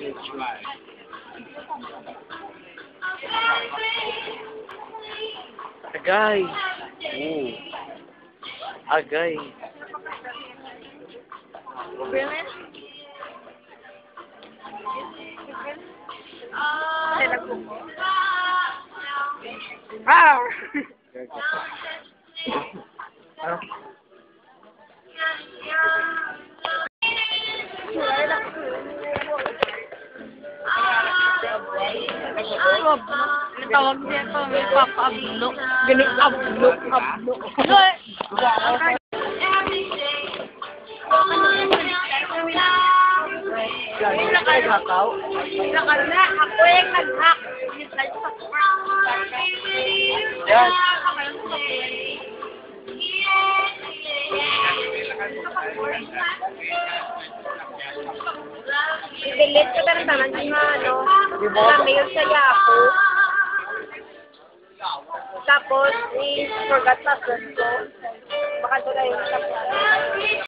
is right. Agay. a guy. Brilliant. Ah. Ano? Ang tawag niya ito, may papablo. Ganun, ablo, ablo. Nagkakaw? Nakal na, ako yung nag-hack. Yan. I-delete ko naman yung ano, Ba? na mail sa Yahoo. Tapos, i-forgot password ko. Baka doon yung